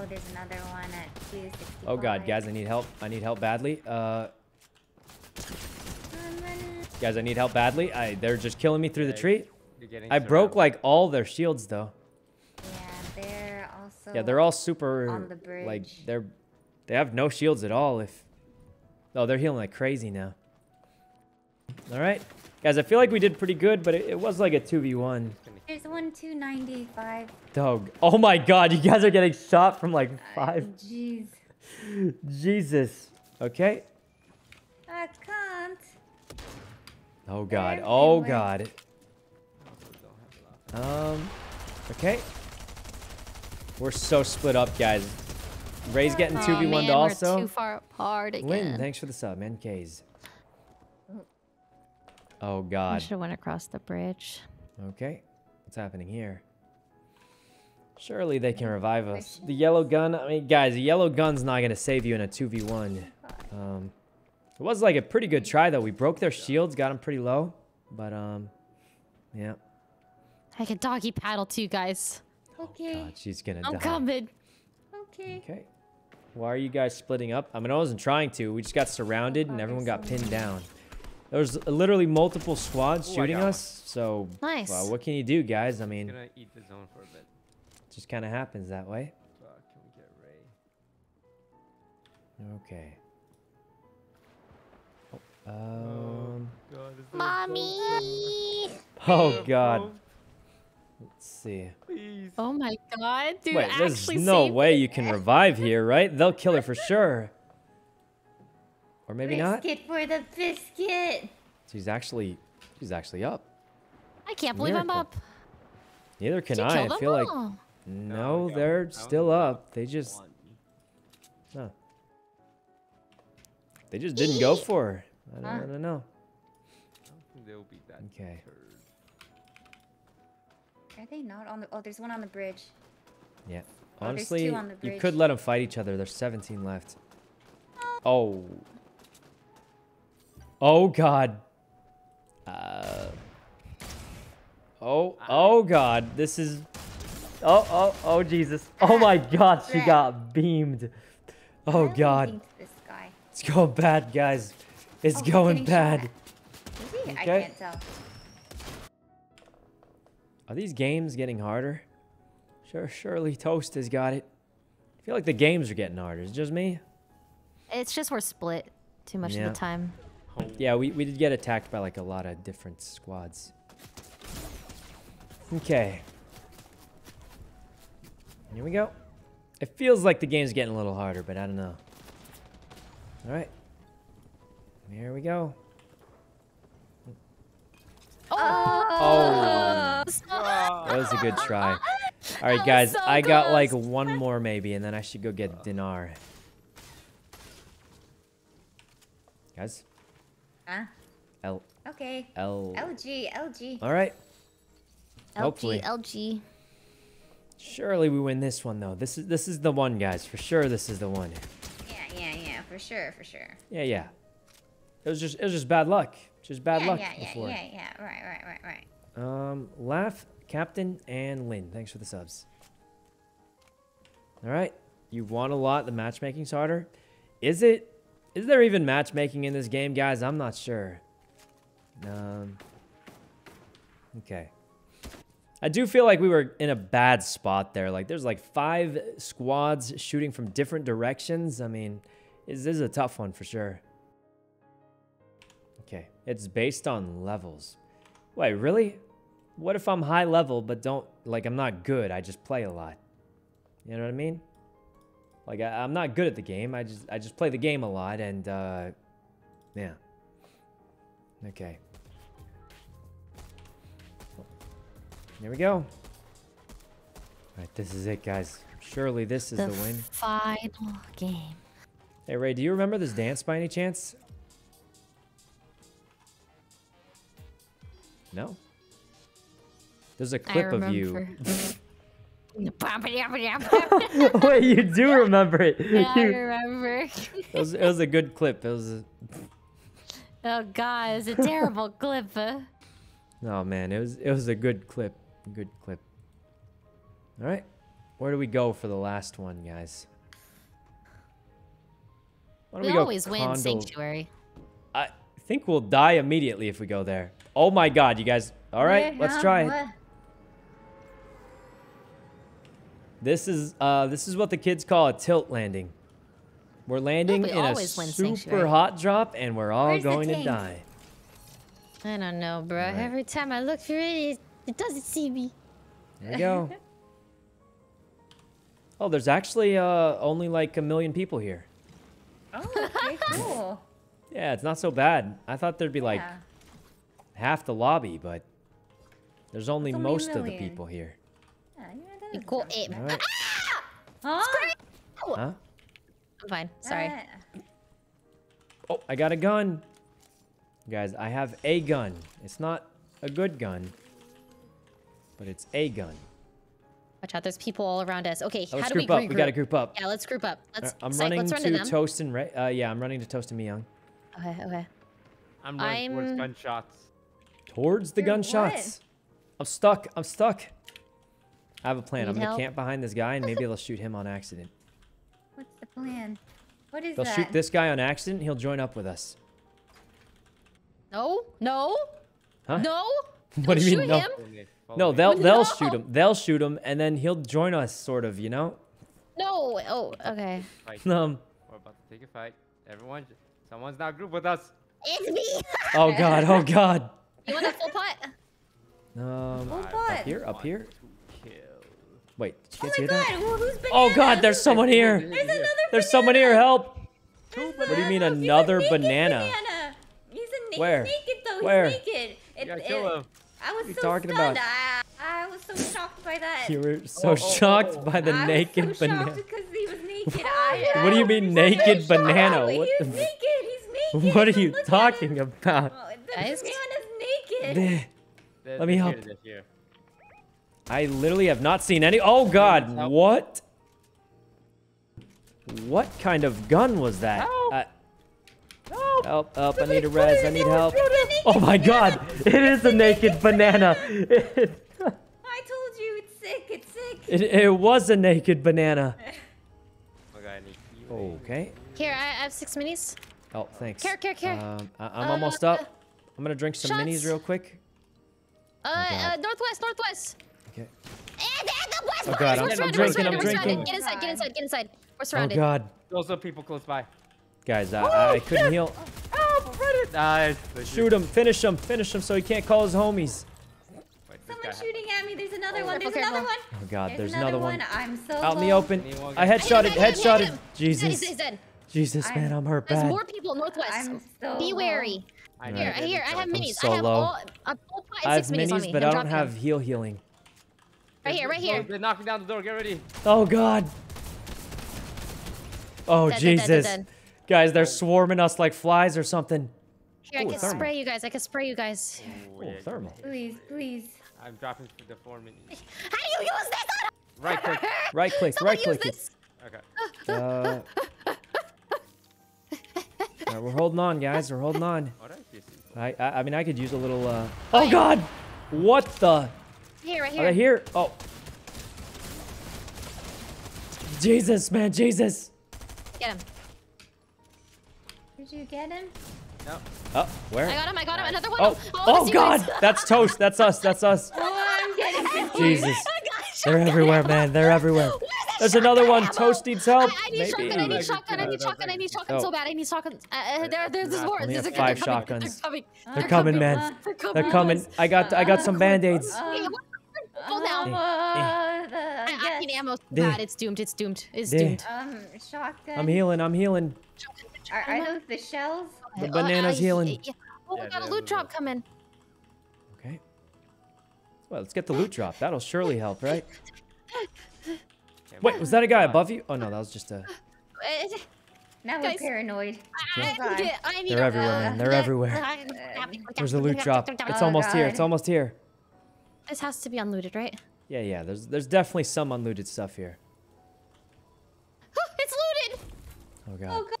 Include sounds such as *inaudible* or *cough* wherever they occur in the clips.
Oh, there's another one at 265. Oh god, guys, I need help. I need help badly. Uh, Run, run. guys, I need help badly. I they're just killing me through the tree. I broke like all their shields though. Yeah, they're also. Yeah, they're all super on the bridge. like they're they have no shields at all if Oh, they're healing like crazy now. All right. Guys, I feel like we did pretty good, but it, it was like a 2v1. There's one 295. Dog. Oh my god, you guys are getting shot from like five. Jeez. Jesus. Okay. I can't. Oh god. Oh god. Don't have a lot. Um okay. We're so split up, guys. Rae's getting Oh, 2v1'd man, We're also. too far apart again. Lynn, thanks for the sub, man. K's. Oh god. I should have went across the bridge. Okay. What's happening here? Surely they can revive us. The yellow gun, I mean, guys, the yellow gun's not going to save you in a 2v1. Um, it was like a pretty good try, though. We broke their shields, got them pretty low. But, um, yeah. I can doggy paddle too, guys. Okay. God, she's going to I'm die. coming. Okay. Okay. Why are you guys splitting up? I mean, I wasn't trying to. We just got surrounded and Oh, everyone got pinned down. There was literally multiple squads Ooh, shooting us. So, Nice. well, what can you do, guys? I mean, gonna eat the zone for a bit. it just kind of happens that way. Uh, can we get Rae? Okay. Oh, Um. God, is there Mommy! *laughs* Oh God. Let's see. Please. Oh my god, dude. Wait, there's actually no way me. you can revive here, right? They'll kill her for sure. Or maybe not. Biscuit for the biscuit. She's actually, she's actually up. I can't believe I'm up. Neither can Did I. kill I them feel like all? no, we got- I they're only still up. They just, one. no. They just didn't go for her. I don't, Huh? I don't know. I don't think they'll be that Okay. deterred. Are they not on the? Oh, there's one on the bridge. Yeah. Oh, there's two Honestly, on the you could let them fight each other. There's 17 left. Oh. oh. Oh God. Uh. Oh. Oh God. This is. Oh. Oh. Oh Jesus. Oh my *laughs* God. She got beamed. Oh God. This guy. It's going bad, guys. It's Oh, going bad. shot. I can't tell. Are these games getting harder? Sure. Surely Toast has got it. I feel like the games are getting harder. Is it just me? It's just we're split too much Yeah. of the time. Oh, Yeah, we, we did get attacked by like a lot of different squads. Okay. Here we go. It feels like the game's getting a little harder, but I don't know. Alright. Here we go. Oh. That was a good try. *laughs* Alright, guys. so I got like one more maybe, and then I should go get dinar. Guys. Huh? L. Okay. L. LG. LG. Alright. Hopefully. LG, LG. Surely we win this one though. This is this is the one, guys. For sure, this is the one. Yeah, yeah, yeah. For sure, for sure. Yeah, yeah. It was just it was just bad luck. Just bad yeah, luck yeah, yeah, before. yeah, yeah. Right, right, right, right. Um, Laugh, Captain, and Lynn. Thanks for the subs. All right, you've won a lot. The matchmaking's harder. Is it? Is there even matchmaking in this game, guys? I'm not sure. Um. Okay. I do feel like we were in a bad spot there. Like, there's like five squads shooting from different directions. I mean, this is a tough one for sure. Okay, it's based on levels. Wait, really? What if I'm high level but don't like I'm not good? I just play a lot. You know what I mean? Like I, I'm not good at the game. I just I just play the game a lot and uh yeah. Okay. Here we go. All right, this is it, guys. Surely this is The, the win. final game. Hey Rae, do you remember this dance by any chance? No. There's a clip of you. *laughs* *laughs* Wait, you do remember it. yeah, I remember. it, was, it was a good clip. It was. A, Oh god, it was a terrible clip. uh. *laughs* oh man, it was it was a good clip. Good clip. All right. Where do we go for the last one, guys? We go always win Sanctuary. I think we'll die immediately if we go there. Oh my god, you guys. All right, let's try it. What? This is uh this is what the kids call a tilt landing. We're landing we in a super hot drop and we're all Where's going to die. I don't know, bro. Right. Every time I look for it, it, it doesn't see me. There you go. *laughs* oh, there's actually uh only like a million people here. Oh, okay, *laughs* cool. Yeah, it's not so bad. I thought there'd be like half the lobby, but there's only only most of the people here. Yeah, you know, that You doesn't cool sound ape. bad. All right. Huh? Huh? I'm fine. Sorry. Ah. Oh, I got a gun. Guys, I have a gun. It's not a good gun, but it's a gun. Watch out. There's people all around us. Okay, Oh, how let's do we group up. regroup? We gotta group up. Yeah, let's group up. Let's. Uh, I'm psych, running let's run to to them. Toast and Rae. Uh, yeah, I'm running to Toast and Miyoung. Okay, okay. I'm running towards I'm- gunshots. Towards the You're gunshots. I'm stuck. I'm stuck. I have a plan. I'm gonna help? camp behind this guy and maybe they'll shoot him on accident. What's the plan? What is They'll that? shoot this guy on accident. He'll join up with us. No, no, Huh? no. *laughs* What do you Don't mean, no? him. Follow me, follow No, they'll *laughs* they'll No. shoot him. They'll shoot him, and then he'll join us, sort of. You know. No. Oh, okay. *laughs* Um. We're about to take a fight. Everyone, someone's not group with us. It's me. Oh God. Oh God. you want a full pot? Um. Oh, Up here. Up here. To kill. Wait. Did you Oh guys my hear god, that? well. Oh God. There's someone here. There's another There's someone here. Help. There's What do you mean banana. He's a another naked banana? banana. He's a na- Where? Naked though. Where? He's naked. It, You gotta it- I was you so talking stunned. about? I, I was so shocked by that. You were oh, so oh, oh, shocked oh. by the I naked was so banana. shocked because he was *laughs* naked. I, What do you mean naked banana? What What the? naked. He's naked. What are you talking about? *laughs* Oh, the Guys? banana's naked. *laughs* Let me they're help. Here, they're here. I literally have not seen any. Oh God! Help. What? What kind of gun was that? Help. Uh, Help! help! Help! I need a at- res. I need help. Look at the Oh naked my God! It is a naked banana. It, *laughs* I told you it's sick. It's sick. it, it was a naked banana. Oh god, I need you. Okay. Here, I, I have six minis. Oh, thanks. Care, care, care. Um, I, I'm Uh, almost up. I'm gonna drink some minis real quick. Uh, God. uh northwest, northwest. Okay. And, and the. Oh, God, We're I'm- I'm surrounded, drinking, we're I'm surrounded, we're surrounded. drinking. Get inside, get inside, get inside. We're Oh surrounded. God, Those are people close by. guys, I, oh, I couldn't heal. Help! Reddit! Nice. Shoot him! Finish him! Finish him so he can't call his homies. Wait, Someone's shooting at me. There's another Oh, one. There's careful, another one. Oh God, there's, another, another one. I'm so Out in the open. I get- headshotted, Hit him, hit him, hit headshotted. him. He's dead, he's Jesus, he's dead. Jesus, man, I'm- I'm hurt There's more people northwest. I'm so Be wary. I Here, here, I have minis. I have all a full pot I have six minis on minis, me. but I'm I don't have heal healing. Right here, right here. They're knocking down the door. Get ready. Oh God. Oh Dead, dead, dead, dead, Jesus, dead. guys, they're swarming us like flies or something. Here, I can thermal. spray you guys. I can spray you guys. Oh, Oh, yeah, thermal. Please, please. I'm dropping to the four minis. *laughs* How do you use this? Right click. *laughs* Right click, Someone right click it. this. Okay. *laughs* Uh, all right, we're holding on, guys. We're holding on. Alright. I, I, I mean, I could use a little. Uh... Oh God! What the? Here, right here. Right here? Oh. Jesus, man, Jesus. Get him. Did you get him? No. Oh, where? I got him. I got him. Another one. Oh, oh, oh God! *laughs* That's toast. That's us. That's us. Oh, I'm getting *laughs* confused. Jesus. They're everywhere, ammo. man. They're everywhere. Where's that There's another one. ammo? Toast needs help. I, I need Maybe. shotgun. I need Maybe. shotgun. I need No, shotgun. I need shotgun Oh. so bad. I need shotgun. Uh, uh, there, there's there's more. I only There's have a- five they're coming, shotguns. They're coming. They're coming, man. They're coming. They're coming. I got I got some band-aids. uh, Okay, what- Full um, now. uh, the, I, I yes. need ammo so There. bad. It's doomed. It's doomed. It's There. doomed. Um, shotgun. I'm healing. I'm healing. Are, are those the shells? The Uh, banana's uh, healing. yeah. Oh, we Yeah, got a loot drop coming. Okay. Well, let's get the loot drop. That'll surely help, right? *laughs* Wait, was that a guy above you? Oh no, that was just a. Uh, Now we're paranoid. I God. need it. I need They're it. everywhere, man. They're uh, everywhere. uh, There's a loot drop. *laughs* It's Oh, almost here. It's almost here. This has to be unlooted, right? Yeah, yeah. There's there's definitely some unlooted stuff here. it's looted. Oh god. Oh, God.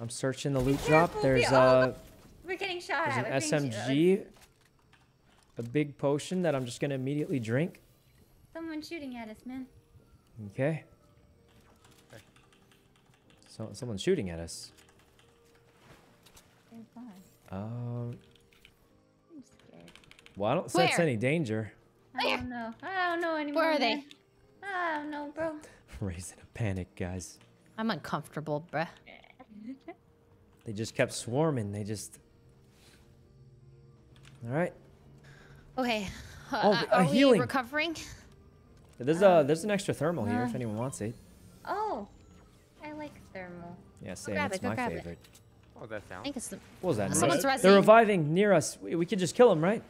I'm searching the loot drop. There's oh, uh. We're getting shot there's an We're getting sh- SMG, a big potion that I'm just gonna immediately drink. Someone's shooting at us, man. Okay. So someone's shooting at us. Um. I'm scared. Well, I don't sense Where? any danger. I don't know. I don't know anymore. Where are they? man. I don't know, bro. Raising a panic, guys. I'm uncomfortable, bruh. They just kept swarming. They just. All right. Okay. Uh, Oh, uh, are healing. we recovering? There's a there's an extra thermal here uh, if anyone wants it. Oh, I like thermal. Yeah, same. It's it, my grab it. favorite. What was that I think it's the. What was that? noise? Someone's They're reviving near us. We, we could just kill them, right?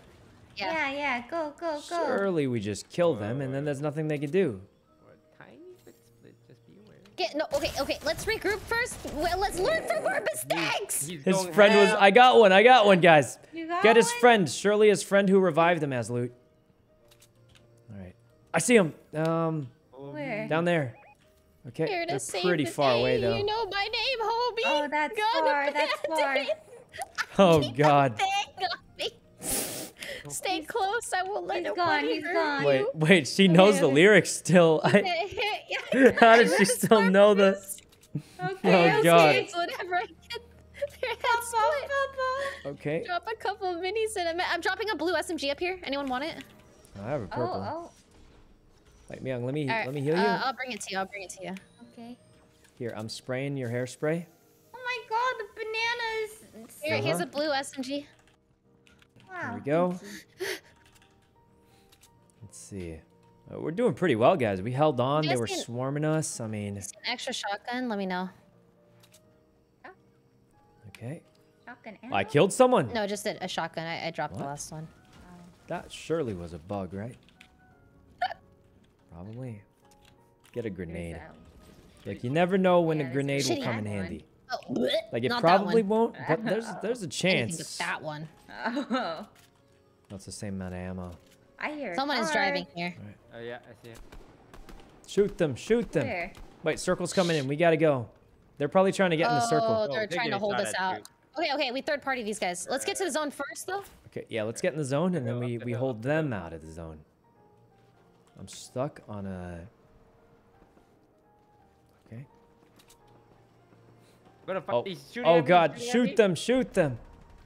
Yeah. Yeah, yeah. Go, go, go. Surely we just kill them, and then there's nothing they can do. We're a tiny bit split. Just be aware. Get no. Okay, okay. Let's regroup first. Well, let's learn from our mistakes. He's His friend was, I got one. I got one, guys. You got Get his one? friend. Surely his friend who revived him has loot. All right. I see him. Um, Where? down there. Okay. Here to They're pretty the far away though. You know my name, homie. Oh, that's *laughs* God, far, that's far. Oh God. Dang on. Stay close. I won't let He's nobody gone, he's hurt gone. Wait, wait. She knows the Okay. lyrics still. *laughs* I, *laughs* how does she still know the? *laughs* Okay, Oh, okay. God. It's whatever I get. There, that's split. Okay. Drop a couple of minis in a minute. I'm dropping a blue SMG up here. Anyone want it? I have a Oh, purple. oh, Wait, Miyoung, let me All right, let me heal you. Uh, I'll bring it to you. I'll bring it to you. okay. Here, I'm spraying your hairspray. Oh my god, the bananas. Here, here's Uh-huh. a blue SMG. Wow. we go. Let's see. Uh, we're doing pretty well, guys. We held on. They were can- swarming us. I mean, An extra shotgun. Let me know. okay. Shotgun I killed someone. No, just a, a shotgun. I, I dropped the last one. That surely was a bug, right? *laughs* Probably. Get a grenade. a- Like you never know when Yeah, a grenade will come in one. handy. Oh, Like it not probably won't, but *laughs* there's there's a Anything but chance. that one. Oh, That's the same amount of ammo. I hear a Someone is driving here. Oh yeah, I see it. Shoot them! Shoot them! Where? Wait, circle's coming in. We gotta go. They're probably trying to get in the Oh, circle. they're they're trying to hold us out. too. Okay, okay, we third party these guys. Let's get to the zone first, though. Okay, yeah, let's get in the zone and then we, we hold them out of the zone. I'm stuck on a. I'm gonna fight Oh, these shooting oh at God! shooting Shoot them! Shoot them!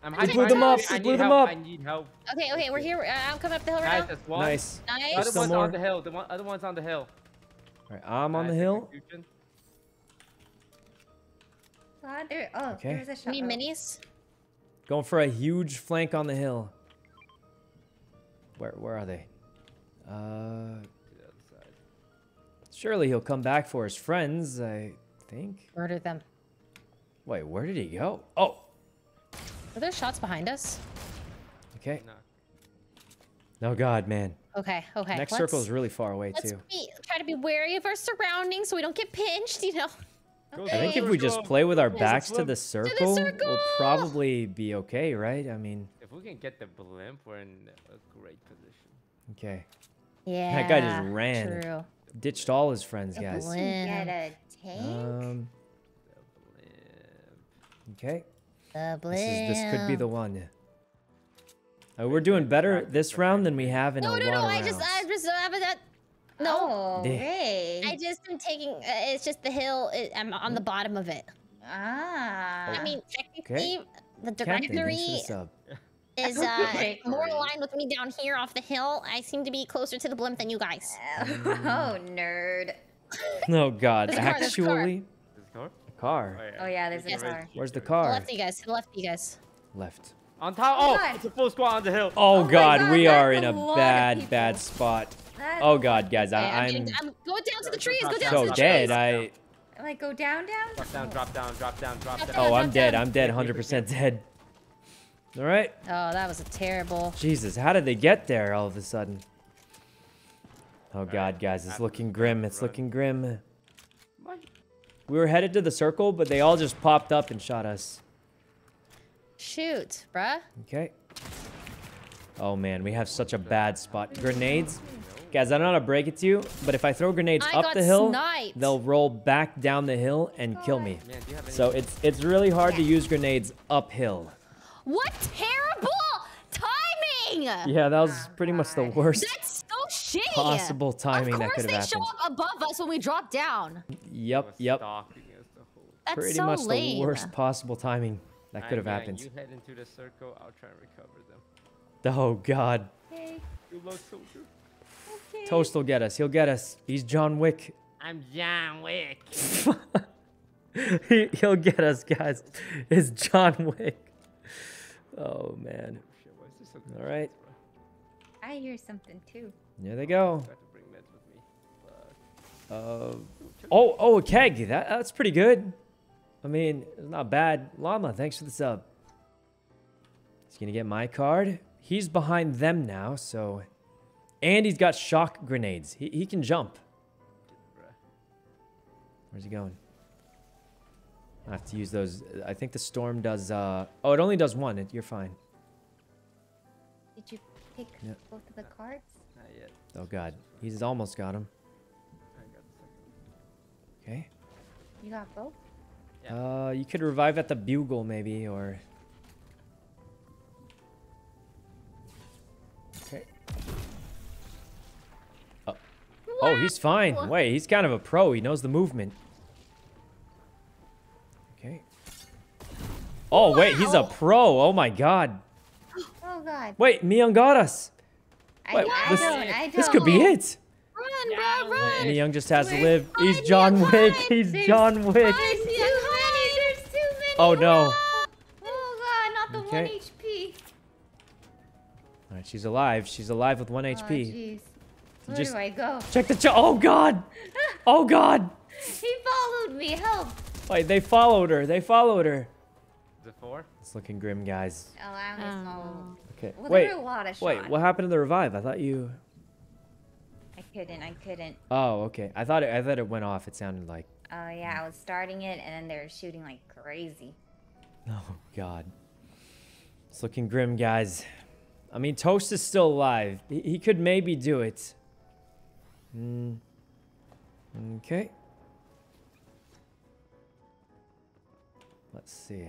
I'm We hiding blew them up, you. I we blew need them help, up. I need help. Okay, okay, we're here. Uh, I'm coming up the hill right Nice, now. that's one. Nice. The Nice. other There's one's more. on the hill. The one, other one's on the hill. All right, I'm on the hill. execution. God, there. Oh, Okay. there's a shot. Need minis? Going for a huge flank on the hill. Where where are they? Uh, To the other side. surely he'll come back for his friends. I think. Murder them. Wait, where did he go? Oh, Are there shots behind us? okay. No. Oh God, man. Okay, okay. Next let's, circle is really far away Let's too. be, try to be wary of our surroundings so we don't get pinched, you know? Go I think if we just play with our backs to slow. the circle, we'll probably be okay, right? I mean, If we can get the blimp, we're in a great position. okay. Yeah. That guy just ran. True. Ditched all his friends, guys. blimp. Get a tank. Um, The blimp. Okay. This is this could be the one. Uh, we're doing better this round than we have in No, a no, lot no. of I rounds. just, I just, uh, but that. No. Oh, Yeah. I just am taking. Uh, it's just the hill. It, I'm on the bottom of it. ah. I mean, technically, the Captain, thanks for directory the sub. is *laughs* uh, Okay. more aligned with me down here off the hill. I seem to be closer to the blimp than you guys. *laughs* Oh, nerd. *laughs* Oh God, There's car, there's a car. actually, Is it car? a car. Oh yeah, oh, there's We a can car. Where's the it. To the car? left, you guys. To left, you guys. Left. On top. Oh, Oh, God. it's a full squad on the hill. Oh, oh my God, God, we are in a lot of bad, bad spot. That- Oh God, guys, Okay, I, I'm, I'm I'm go down to the trees. Go down so to the dead. trees. I Like go down, down. Drop down, drop down, drop down, drop Drop down. down. oh, I'm dead. I'm dead. 100% dead. All right. Oh, that was a terrible. Jesus, how did they get there all of a sudden? Oh God, guys, it's looking grim. It's looking grim. What? We were headed to the circle, but they all just popped up and shot us. Shoot, bruh. Okay. Oh man, we have such a bad spot. Grenades. Guys, I don't know how to break it to you, but if I throw grenades I up the hill, sniped. they'll roll back down the hill and kill me. Man, do you have any? So it's it's really hard to use grenades uphill. What terrible timing! Yeah, that was pretty much the worst. That's so shitty. possible timing that could happen. of course they show up above us when we drop down. Yep, yep. stalking us the whole That's Pretty so much lame. the worst possible timing that could have Alright, happened. You head into the circle. I'll try and recover them. Oh God. Okay. Good luck, soldier. Okay. Toast will get us. He'll get us. He's John Wick. I'm John Wick. *laughs* he, he'll get us, guys. It's John Wick. Oh man. Oh, shit, why is this so good? All right. I hear something too. There they go. I have to bring meds with me. Fuck. Uh, oh, oh, a keg. That, that's pretty good. I mean, it's not bad. Llama, thanks for the sub. He's gonna get my card. He's behind them now, so. And he's got shock grenades. He, he can jump. Where's he going? I have to use those. I think the storm does. Uh, oh, it only does one. It, you're fine. Did you pick Yeah. both of the cards? Not yet. Oh God, he's almost got him. I got the second. Okay. You got both? Yeah. Uh, you could revive at the bugle maybe, or. Okay. Oh. Oh, he's fine. Wait, he's kind of a pro. He knows the movement. Okay. Oh, wait, he's a pro. Oh my god. Oh God. Wait, Miyoung got us. I, Wait, I this, don't. I don't. this could be it. Run, bro, run. Miyoung just has to We're live. He's John Wick. He's There's John Wick. There's too many. There's too many. Oh no. Oh God, not the Okay. one HP. All right, she's alive. She's alive with one Oh, HP. jeez. Where just- do I go? Check the ch- Oh god. Oh god. *laughs* He followed me. Help. Wait, they followed her. They followed her. Is it four? It's looking grim, guys. Oh, I only oh. followed. Okay. Well, Wait. there were a lot of shots. Wait, what happened to the revive? I thought you. I couldn't. I couldn't. Oh, okay. I thought it. I thought it went off. It sounded like. Oh yeah, I was starting it, and then they were shooting like crazy. *laughs* Oh god. It's looking grim, guys. I mean, Toast is still alive. He, he could maybe do it. Hmm. Okay. Let's see.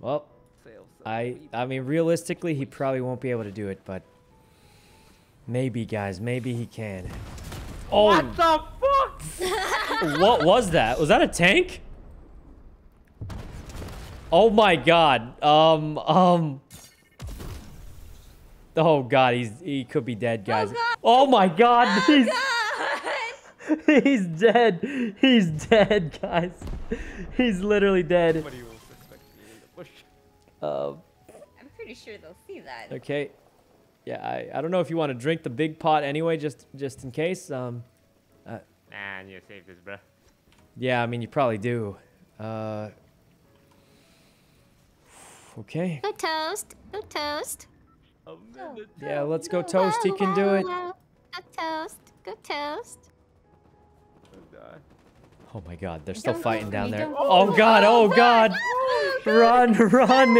Well, Sales. I I mean realistically he probably won't be able to do it, but maybe guys, maybe he can. Oh, What the fuck? *laughs* what was that? Was that a tank? Oh my god. Um um Oh god, he's he could be dead, guys. God. Oh, my god, oh he's God! *laughs* he's dead. He's dead, guys. He's literally dead. Um I'm pretty sure they'll see that. Okay. Yeah, I, I don't know if you want to drink the big pot anyway, just just in case. Um, Nah, you save this, bruh. yeah, I mean you probably do. Uh, okay. Go toast. Go toast. A minute. Yeah, let's go toast. He can do it. Go toast. Go toast. Oh, God. Oh my God, they're still Don't fighting down me, there. don't Oh. God! Oh God! Run! Run!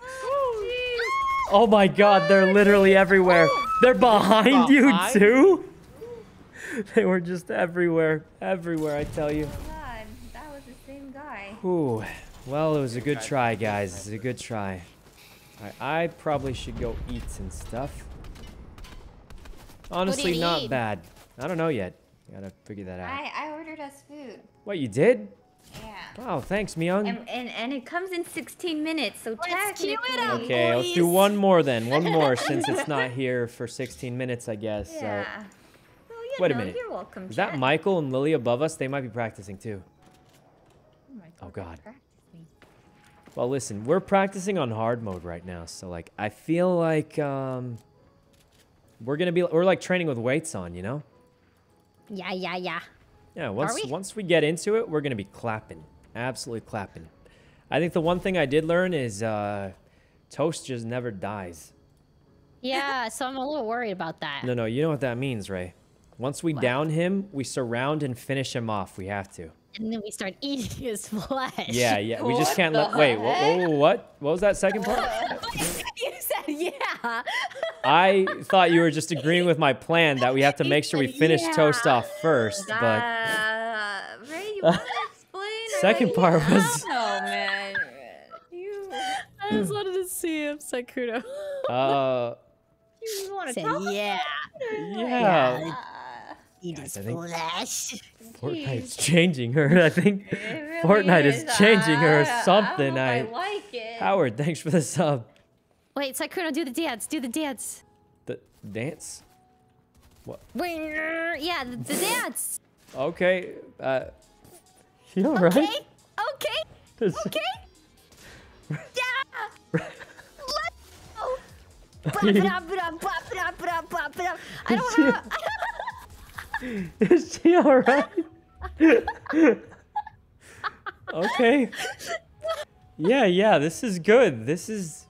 Oh, Oh my God! They're literally oh. everywhere. They're behind you too. They were just everywhere, everywhere. I tell you. Oh God, that was the same guy. Ooh. Well, it was a good try, guys. nice, It's a good try. Alright, I probably should go eat some stuff. Honestly, not eat? bad. I don't know yet. Gotta figure that out. I I ordered us food. What, you did? Yeah. Wow, thanks, Miyoung. And, and and it comes in 16 minutes, so Let's queue it up. Okay, let's do one more then. One *laughs* more since it's not here for 16 minutes, I guess. So. Yeah. Well, you Wait a minute. You're welcome. Is that. Michael and Lily above us? They might be practicing too. Oh, Oh, God, God. Well, listen, we're practicing on hard mode right now, so like I feel like um we're gonna be we're like training with weights on, you know? Yeah, yeah, yeah. Yeah, once we? once we get into it, we're gonna be clapping, absolutely clapping. I think the one thing I did learn is uh, toast just never dies. Yeah, *laughs* so I'm a little worried about that. No, no, you know what that means, Rae. Once we What? down him, we surround and finish him off. We have to. And then we start eating *laughs* his flesh. Yeah, yeah. We just can't let. Wait, wha- whoa, what? What was that second part? *laughs* you said yeah. I thought you were just agreeing with my plan that we have to make sure we finish toast off first, but Uh, Rae, you *laughs* want to explain? second Rae? part was No, man. You. I just wanted to see him, Sykkuno. uh You want to Say talk? yeah. Yeah. Eat Guys, his I think- flesh. Fortnite's changing her. *laughs* I think it really Fortnite is changing her or something. I, I, like it. Howard, thanks for the sub. Wait, Sykkuno, do the dance. Do the dance. The dance. What? Yeah, the, the dance. *laughs* Okay. Uh, *laughs* you all right? Okay. Okay. Does- Okay. Yeah. Let's go. Bop it up, it up, bop it up, it up, bop it up. I don't have. Is she all right? okay. Yeah, yeah. This is good. This is.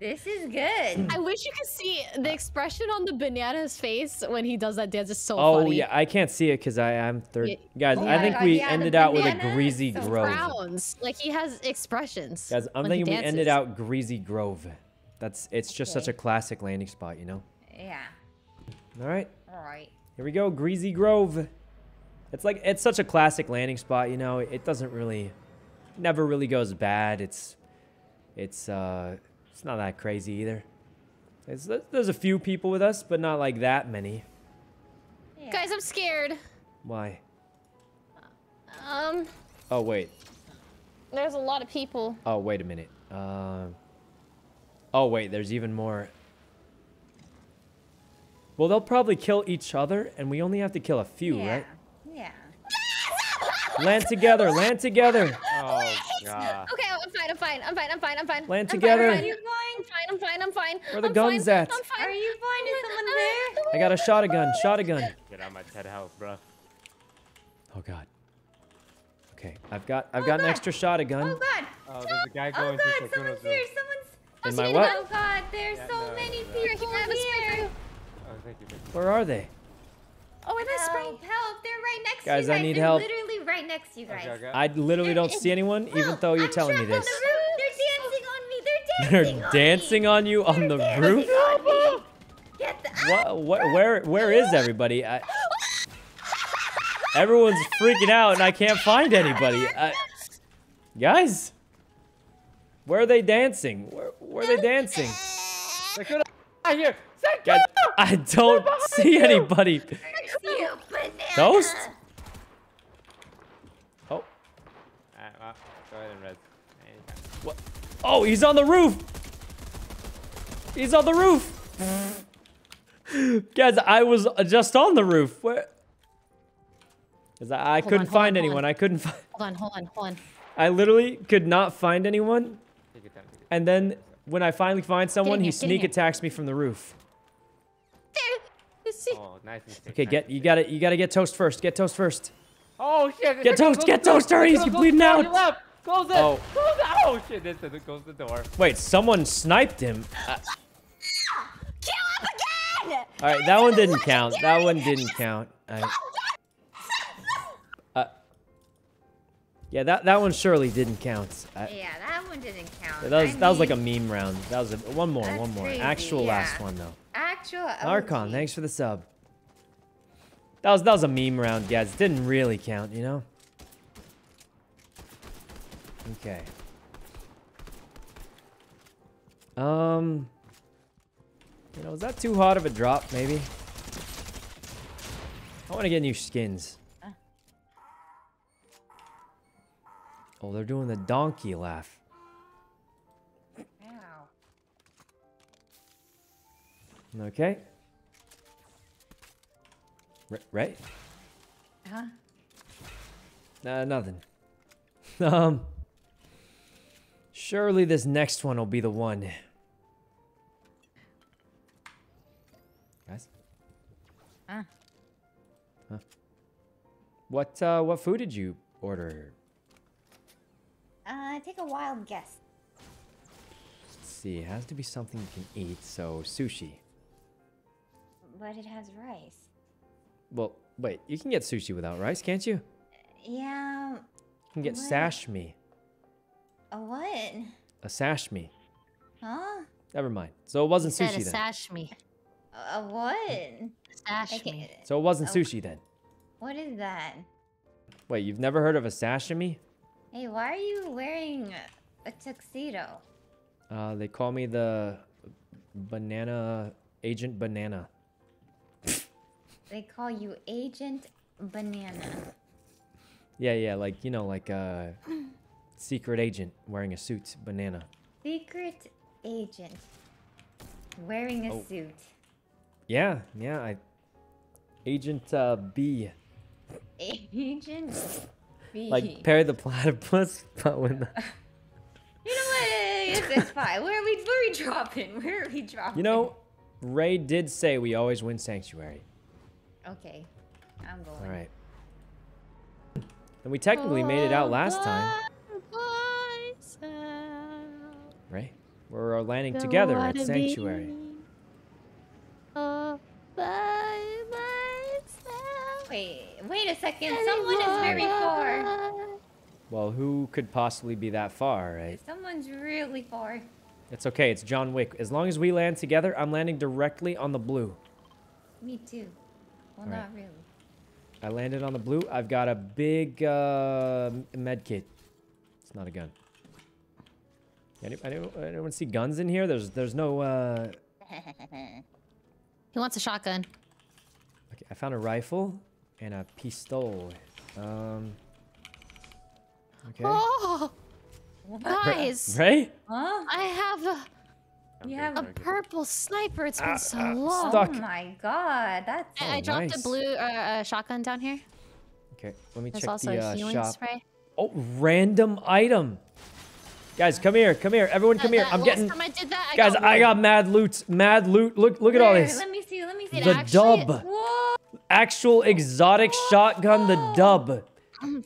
This is good. I wish you could see the expression on the banana's face when he does that dance It's so Oh funny. yeah, I can't see it because I am third. Yeah. Guys, Oh I think God, we yeah, ended out with a greasy grove. Frowns. Like he has expressions. Guys, I'm thinking we ended out greasy grove. That's it's just such a classic landing spot, you know. Yeah. All right, All right. Here we go, greasy grove. It's like it's such a classic landing spot, you know. It doesn't really, never really goes bad. It's, it's uh, it's not that crazy either. It's, there's a few people with us, but not like that many. Yeah. Guys, I'm scared. Why? Um, Oh wait. there's a lot of people. Oh wait a minute. Um. oh wait, there's even more. Well, they'll probably kill each other, and we only have to kill a few, yeah. right? Yeah. Land together, land together. Oh god. Okay, I'm fine. I'm fine. I'm fine. I'm fine. I'm fine. Land I'm together. Fine, Are you fine. going? I'm fine. I'm fine. I'm fine. Where the I'm guns fine. at? I'm fine. Are you finding someone uh, there? Uh, I got a uh, shot a gun, shot a gun. Get out my TED house, bro. Oh god. Okay, I've got I've oh, got an extra shot a gun. Oh God. Oh, there's a guy Oh God. to Sykkuno's Someone's here. Someone's. In my what? Oh God. There's Yeah, so no, many no. people Here, Where are they? Oh, are they spray? Help! Help! They're right next Guys, to I you guys. I need They're help. Literally right next to you guys. Okay, okay. I literally don't see anyone, even though you're I'm telling me this. On the roof. They're dancing on me. They're dancing. *laughs* They're dancing on you on They're the roof. on me. Get the. What, what, where, where is everybody? I, everyone's freaking out, and I can't find anybody. I, guys, where are they dancing? Where, where are they dancing? Sykkuno, out here. Guys, *laughs* I don't see anybody. You banana. Toast? Oh, Alright, well, go ahead and res. What? Oh, he's on the roof. He's on the roof. *laughs* Guys, I was just on the roof. Where? 'Cause I, I couldn't on, find on, anyone. I couldn't find. Hold on, hold on, hold on. I literally could not find anyone. Take your time. Take your And then when I finally find someone, in he here, get in sneak attacks me from the roof. You see? Oh, nice mistake. Okay, nice get you got to You got to get toast first. Get toast first. Oh shit! Get toast, close get toast, hurry, he's Sykkuno, close bleeding the out. left. Close it. Oh. Close it. Oh shit! This is close the door. Wait, someone sniped him. Uh, Kill him again! all right, that one didn't count. That one didn't count. I, uh, yeah, that that one surely didn't count. I, Yeah, that one didn't count. that was I that was like a meme round. That was a, one more, That's one more. crazy, Actual last one though. Actual. Archon, thanks for the sub. That was that was a meme round, guys. It didn't really count, you know. Okay. Um. You know, is that too hot of a drop? Maybe. I want to get new skins. Oh, they're doing the donkey laugh. Okay. R- right? Huh? Nah, nothing. *laughs* um. Surely this next one will be the one. Guys? Huh? Huh? What, uh, what food did you order? Uh, take a wild guess. Let's see, it has to be something you can eat, so sushi. But it has rice. Well, wait, you can get sushi without rice, can't you? Yeah. You can get What? sashimi. A what? A sashimi. Huh? Never mind. So it wasn't Said sushi a then. sash me. A, a what? Sash I me. can't- So it wasn't sushi then. What is that? Wait, you've never heard of a sashimi? Hey, why are you wearing a tuxedo? Uh, they call me the banana Agent Banana. They call you Agent Banana. Yeah, yeah, like you know, like uh, secret agent wearing a suit, banana. Secret agent. Wearing a Oh. suit. Yeah, yeah, I. Agent uh, B, Agent B. like Perry the Platypus, but with the, *laughs* You know what? It's, it's fine. Where are we? Where are we dropping? Where are we dropping? you know, Rae did say we always win Sanctuary. Okay, I'm going. All right. And we technically made it out last time, right? We're landing together at Sanctuary. Wait, wait a second. Someone is very far. Well, who could possibly be that far, right? Someone's really far. It's okay. It's John Wick. As long as we land together, I'm landing directly on the blue. Me too. Well, All right. not really. I landed on the blue. I've got a big uh, med kit. It's not a gun. Any, anyone, anyone see guns in here? There's there's no. Uh... *laughs* He wants a shotgun. Okay, I found a rifle and a pistol. Um. Okay. Oh, guys, Rae? Huh? I have a, I'm You have a a very good. purple sniper. It's been Ah, so ah, long. Stuck. Oh my god, that's. I, I Oh, dropped nice. a blue uh, uh, shotgun down here. Okay. Let me There's check also the a uh, healing shop. spray. Oh, random item. Guys, come here. Come here. Everyone, come Uh, here. that I'm getting. time I did that, I Guys, got I got mad loot. Mad loot. Look, look at all this. Let me see. Let me see. The actually- dub. Whoa! Actual exotic shotgun, the dub. *clears throat*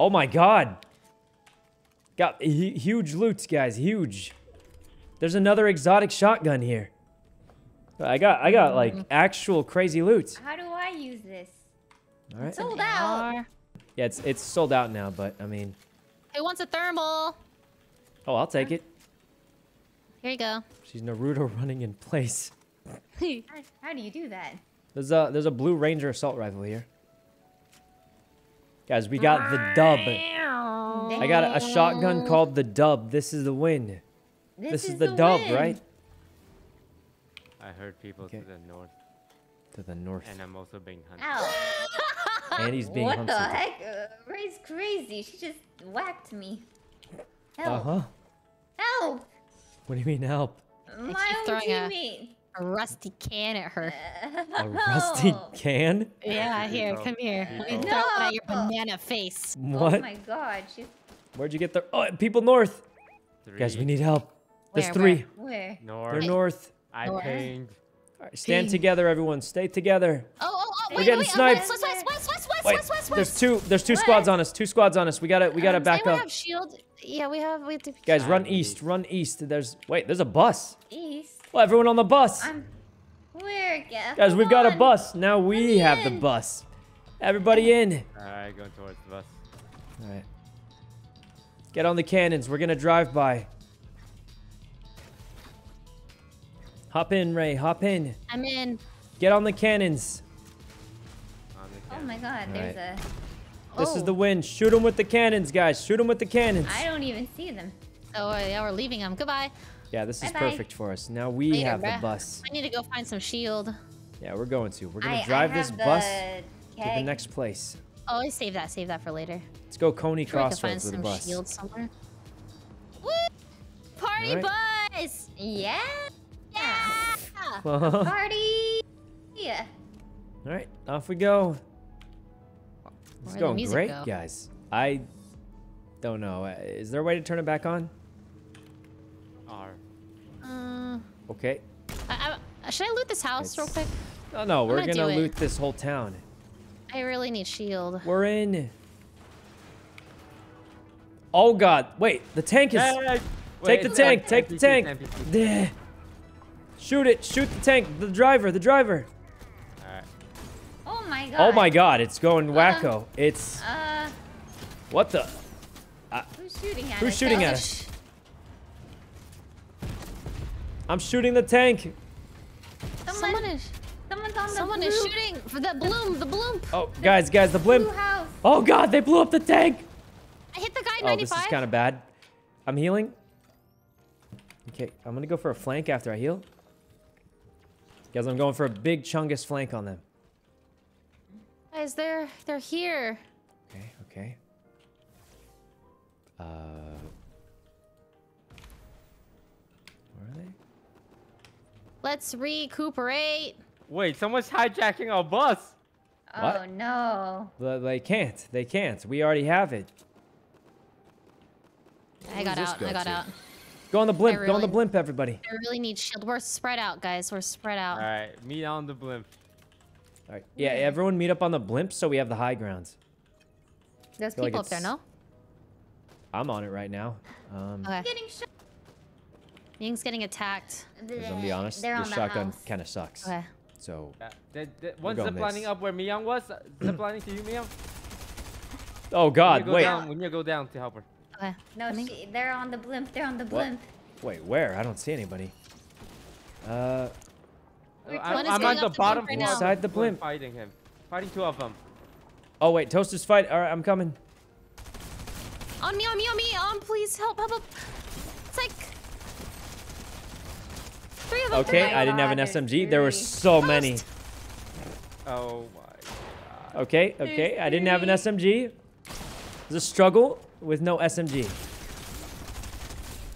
Oh my god. Got huge loots, guys. Huge. There's another exotic shotgun here. I got, I got like mm. actual crazy loot. How do I use this? All right. Sold out. Yeah, it's it's sold out now, but I mean, Who wants a thermal? oh, I'll take it. Here you go. She's Naruto running in place. *laughs* How, how do you do that? There's a there's a blue ranger assault rifle here. Guys, we got the dub. I got a, a shotgun called the dub. This is the win. This, is, the, dub, win. right? I heard people Okay. to the north, To the north. and I'm also being hunted. Ow. *laughs* And he's being what hunted. the heck? Uh, Rae's crazy. She just whacked me. Uh-huh. Help. What do you mean help? My keep own throwing a- teammate. A rusty can at her. *laughs* A rusty Help. can? Yeah, here, help. come here. Please Let me throw it at your No. banana face. What? Oh my god. She's Where'd you get the? Oh, people north. Three, Guys, we need help. There's Where, three. where? north. They're north. I North. pinged. All right, stand Ping. together, everyone. Stay together. Oh, oh, oh, We're wait, getting wait, sniped. West, west, west, west, west, west, Wait, west, west, there's two. There's two What? squads on us. Two squads on us. We gotta. We gotta Um, back anyone up. have shield? Yeah, we have. We have to... Guys, run east. Run east. There's. Wait, there's a bus. East. Well, everyone on the bus. I'm. Where? Get, Guys, we've got a bus. Now we Come have the bus. Everybody in. Alright, going towards the bus. All right. Get on the cannons. We're gonna drive by. Hop in, Rae. Hop in. I'm in. Get on the cannons. On the Oh my god. There's a. This is Oh. the win. Shoot them with the cannons, guys. Shoot them with the cannons. I don't even see them. Oh, yeah, we're leaving them. Goodbye. Yeah, this is Bye-bye. perfect for us. Now we Later, have the bus. I need to go find some shield. Yeah, we're going to. We're gonna drive I this have the bus to the next place. Oh, I save that. Save that for later. Let's go Coney Sure, I find Crossroads with the bus. shield somewhere. Woo! Party Alright. bus! Yeah. Yeah! *laughs* Party. Yeah. All right, off we go. It's going great, go? guys. I don't know. Uh, Is there a way to turn it back on? R. Uh, Okay. I, I, should I loot this house real quick? No, no, we're gonna gonna do it. loot this whole town. I really need shield. We're in. Oh God! Wait, the tank is. Hey! Take Wait, the tank! Take the NPC, tank! NPC. There. Shoot it! Shoot the tank! The driver! The driver! Alright. Oh my god. Oh my God! It's going Uh, wacko! It's Uh, what the? who's shooting at Who's us? shooting Oh, at us? I'm shooting the tank. Someone, Someone is someone's on the someone blue, is shooting for the bloom, the bloom. Oh, guys, guys, the blue blimp! Oh God! They blew up the tank! I hit the guy Oh, this is kind of bad. I'm healing. Okay, I'm gonna go for a flank after I heal. Guys, I'm going for a big Chungus flank on them. Guys, they're they're here. Okay, okay. Uh, where are they? Let's recuperate. Wait, someone's hijacking our bus. What? Oh no. They- They can't. They can't. We already have it. I got does this out. I got to? out. Go on the blimp. Go on the blimp, everybody. I really need shield. We're spread out, guys. We're spread out. All right, meet on the blimp. All right. Yeah, everyone meet up on the blimp so we have the high grounds. There's feel like people up there, no? I'm on it right now. Um, Okay. Getting shot. Ying's getting attacked. 'cause I'm gonna be honest, They're this on the shotgun house. kind of sucks. Okay. So, Yeah, the, the, one's going ziplining this. up where Miyoung was. Ziplining *clears throat* to you, Miyoung. oh we need God, to go wait, Down, we need to go down to help her. Okay. No, she, they're on the blimp. They're on the What? blimp. wait, where? I don't see anybody. Uh, I'm, I'm going at the the bottom right floor now. of Inside the blimp. Fighting him. Fighting two of them. oh wait, Toaster's fight. All right, I'm coming. On me, on me, on me. Um, please help, help, help. It's like three of them. Okay, my I didn't have an God, there's SMG. There were three. so many. Oh my god. Okay, okay, I didn't have an SMG. It was a struggle with no SMG.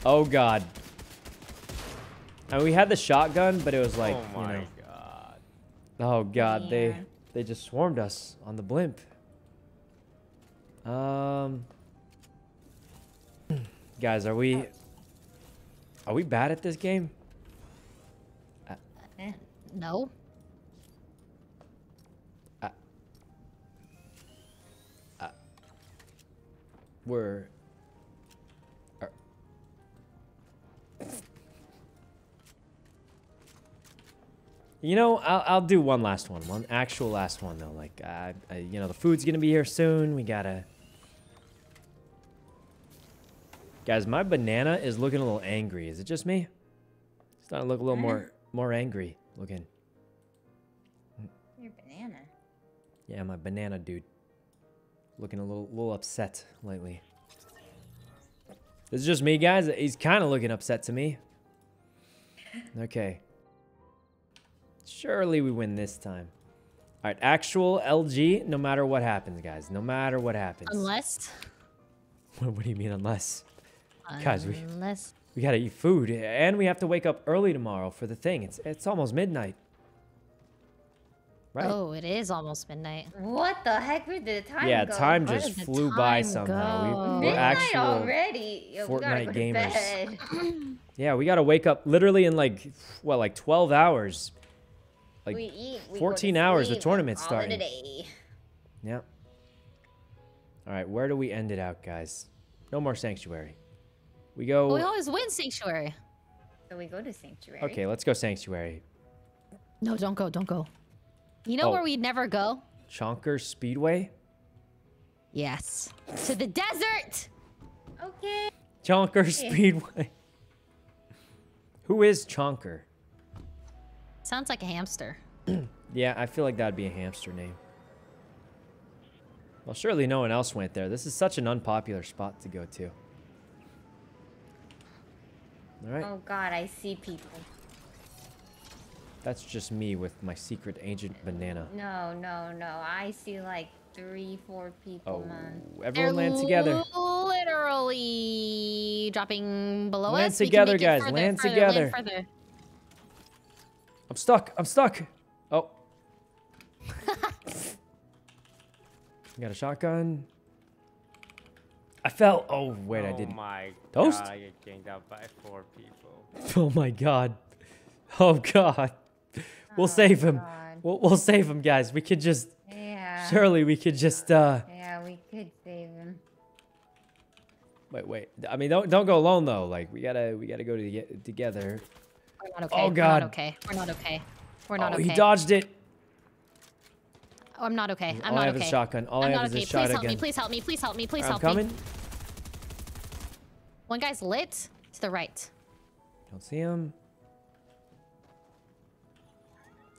Oh God. And we had the shotgun, but it was like, oh you my know. god. Oh God, they they just swarmed us on the blimp. Um, *clears throat* guys, are we are we bad at this game? Eh. No. We're. You know, I'll, I'll do one last one, one actual last one though. Like, uh, I, you know, the food's gonna be here soon. We gotta. Guys, my banana is looking a little angry. Is it just me? It's starting to look a little more more angry looking. Your banana. Yeah, my banana dude. Looking a little little upset lately. This is just me, guys. He's kind of looking upset to me. Okay. Surely we win this time. All right, actual LG, no matter what happens, guys. No matter what happens. Unless. What, *laughs* what do you mean, unless? Guys, we- We gotta eat food, and we have to wake up early tomorrow for the thing. It's it's almost midnight. Right? Oh, it is almost midnight. What the heck? Where did the time yeah, go? time Where just did the flew by somehow. We, go? we're Midnight actual. already. Yo, we Fortnite go gamers. *laughs* Yeah, we gotta wake up literally in like, what, like 12 hours. Like, we eat. We 14 to hours, the sleep, tournament's call it starting. a day. yeah. All right, where do we end it out, guys? No more sanctuary. We go. Well, we always win Sanctuary. So we go to sanctuary. Okay, let's go sanctuary. No, don't go, don't go. You know Oh. where we'd never go? Chonker Speedway. Yes. To the desert! Okay. Chonker Speedway. *laughs* Who is Chonker? Sounds like a hamster. *clears throat* Yeah, I feel like that'd be a hamster name. Well, surely no one else went there. This is such an unpopular spot to go to. All right, Oh God, I see people. That's just me with my secret agent banana. No, no, no. I see like three, four people, Oh, man. everyone land together. Literally dropping below Land us. We can together, make it guys, further, land further, together. further. I'm stuck. I'm stuck. Oh. *laughs* Got a shotgun. I fell. Oh, wait, I Oh didn't. my Toast? god, I get ganged up by four people. *laughs* Oh my god. Oh god. We'll save him. We'll, we'll save him, guys. We could just. Yeah. Surely we could just. uh Yeah, we could save him. Wait, wait. I mean, don't don't go alone though. Like we gotta we gotta go to, together. We're not okay. Oh, God. We're not okay. We're not okay. We're not oh, okay. he dodged it. Oh, I'm not okay. I'm All I have okay. is shotgun. All I'm I not have okay. is a Please help shotgun. me. Please help me. Please help me. Please I'm help coming. me. One guy's lit to the right. Don't see him.